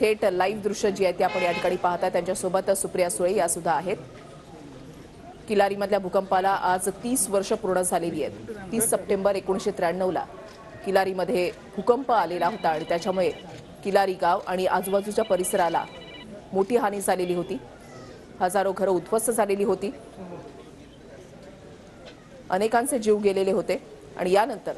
थेट लाईव्ह दृश्य जी आहे ती आपण या ठिकाणी पाहताय. त्यांच्यासोबत सुप्रिया सुळे या सुद्धा आहेत. किलारीमधल्या भूकंपाला आज तीस वर्ष पूर्ण झालेली आहेत. तीस सप्टेंबर एकोणीसशे त्र्याण्णवला किलारीमध्ये भूकंप आलेला होता आणि त्याच्यामुळे किलारी गाव आणि आजूबाजूच्या परिसराला मोठी हानी झालेली होती. हजारो घरं उद्ध्वस्त झालेली होती. अनेकांचे जीव गेलेले होते. आणि यानंतर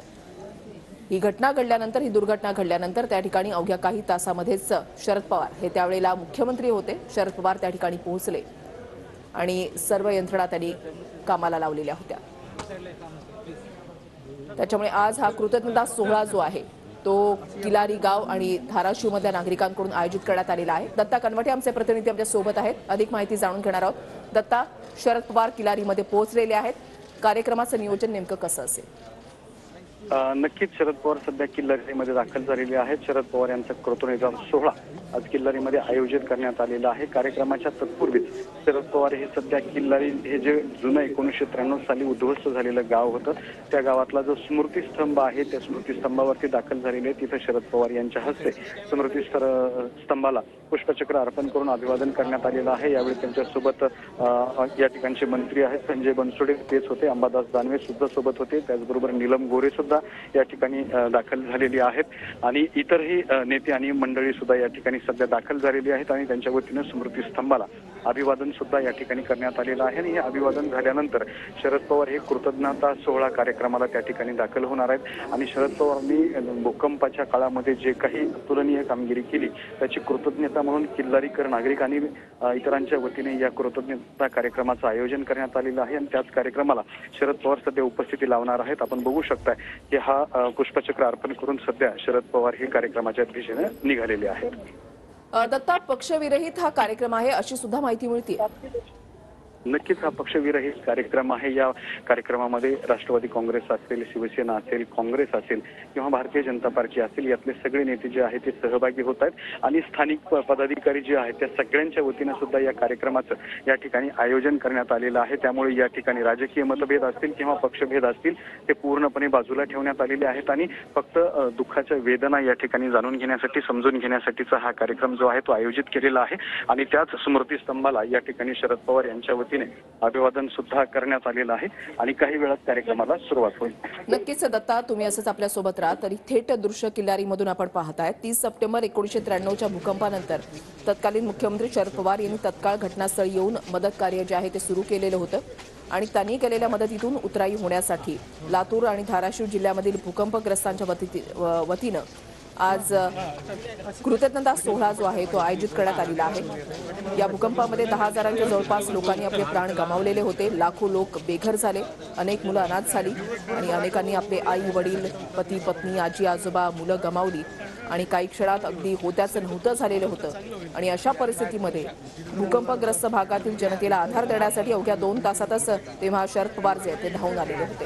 ही घटना घडल्यानंतर ही दुर्घटना घडल्यानंतर त्या ठिकाणी अवघ्या काही तासामध्येच शरद पवार हे त्यावेळेला मुख्यमंत्री होते. शरद पवार त्या ठिकाणी पोहोचले आणि सर्व यंत्रणा त्यांनी कामाला लावलेल्या होत्या. त्याच्यामुळे आज हा कृतज्ञता सोहळा जो आहे तो किलारी गाव आणि धाराशिवमधल्या नागरिकांकडून आयोजित करण्यात आलेला आहे. दत्ता कनवटे आमचे प्रतिनिधी आमच्यासोबत आहेत. अधिक माहिती जाणून घेणार आहोत. दत्ता शरद पवार किलारीमध्ये पोहोचलेले आहेत. कार्यक्रमाचं नियोजन नेमकं कसं असेल? नक्कीच शरद पवार सध्या किल्लारीमध्ये दाखल झालेले आहेत. शरद पवार यांचा कृतज्ञता सोहळा आज किल्लारीमध्ये आयोजित करण्यात आलेला आहे. कार्यक्रमाच्या तत्पूर्वीच शरद पवार हे सध्या किल्लारी हे जे जुनं एकोणीसशे त्र्याण्णव साली उद्ध्वस्त झालेलं गाव होतं त्या गावातला जो स्मृतीस्तंभ आहे त्या स्मृतीस्तंभावरती दाखल झालेले आहे तिथं शरद पवार यांच्या हस्ते स्मृती स्तंभाला पुष्पचक्र अर्पण करून अभिवादन करण्यात आलेलं आहे. यावेळी त्यांच्यासोबत या ठिकाणचे मंत्री आहेत. संजय बनसोडे तेच होते. अंबादास दानवे सुद्धा सोबत होते. त्याचबरोबर नीलम गोरे सुद्धा या ठिकाणी दाखल झालेली आहेत. आणि इतरही नेते आणि मंडळी सुद्धा या ठिकाणी सध्या दाखल झालेली आहेत आणि त्यांच्या वतीनं स्मृती स्तंभाला अभिवादन सुद्धा या ठिकाणी करण्यात आलेलं आहे. आणि हे अभिवादन झाल्यानंतर शरद पवार हे कृतज्ञता सोहळा कार्यक्रमाला त्या ठिकाणी दाखल होणार आहेत. आणि शरद पवारांनी भूकंपाच्या काळामध्ये जे काही तुलनीय कामगिरी केली त्याची कृतज्ञता म्हणून किल्लारीकर नागरिक आणि इतरांच्या वतीने या कृतज्ञता कार्यक्रमाचं आयोजन करण्यात आलेलं आहे. आणि त्याच कार्यक्रमाला शरद पवार सध्या उपस्थिती लावणार आहेत. आपण बघू शकताय की हा पुष्पचक्र अर्पण करून सध्या शरद पवार हे कार्यक्रमाच्या दिशेने निघालेले आहेत. दत्ता पक्षविरहित हा कार्यक्रम आहे अशी सुद्धा माहिती मिळते नक्कीच हा पक्षविरहित कार्यक्रम आहे. या कार्यक्रमामध्ये राष्ट्रवादी काँग्रेस असेल शिवसेना असेल काँग्रेस असेल किंवा भारतीय जनता पार्टी असेल यातले सगळे नेते जे आहेत ते सहभागी होत आहेत. आणि स्थानिक प- पदाधिकारी जे आहेत त्या सगळ्यांच्या वतीनं सुद्धा या कार्यक्रमाचं या ठिकाणी आयोजन करण्यात आलेलं आहे. त्यामुळे या ठिकाणी राजकीय मतभेद असतील किंवा पक्षभेद असतील ते पूर्णपणे बाजूला ठेवण्यात आलेले आहेत. आणि फक्त दुःखाच्या वेदना या ठिकाणी जाणून घेण्यासाठी समजून घेण्यासाठीचा हा कार्यक्रम जो आहे तो आयोजित केलेला आहे. आणि त्याच स्मृतीस्तंभाला या ठिकाणी शरद पवार यांच्या वतीने अभिवादन सुद्धा करण्यात आलेलं आहे आणि काही वेळात कार्यक्रमाला सुरुवात होईल. नक्कीच दत्ता तुम्ही असंच आपल्यासोबत राहा. तरी थेट दृश्य किल्लारीमधून आपण पाहताय. तीस सप्टेंबर एकोणीशे त्र्याण्णवच्या भूकंपानंतर तत्कालीन मुख्यमंत्री शरद पवार यांनी तत्काळ घटनास्थळी येऊन मदत कार्य जे आहे ते सुरू केलेलं होतं. आणि त्यांनी केलेल्या मदतीतून उतराई होण्यासाठी लातूर आणि धाराशिव जिल्ह्यामधील भूकंपग्रस्तांच्या वती- वतीनं आज कृतज्ञता सोहळा जो आहे तो आयोजित करण्यात आलेला आहे. या भूकंपामध्ये दहा हजारांच्या जवळपास लोकांनी आपले प्राण गमावलेले होते. लाखो लोक बेघर झाले. अनेक मुलं अनाथ झाली आणि अनेकांनी आपले आई वडील पती पत्नी आजी आजोबा मुलं गमावली आणि काही क्षणात अगदी होत्याचं नव्हतं झालेलं होतं. आणि अशा परिस्थितीमध्ये भूकंपग्रस्त भागातील जनतेला आधार देण्यासाठी अवघ्या दोन तासातच तेव्हा शरद पवार जे ते धावून आलेले होते.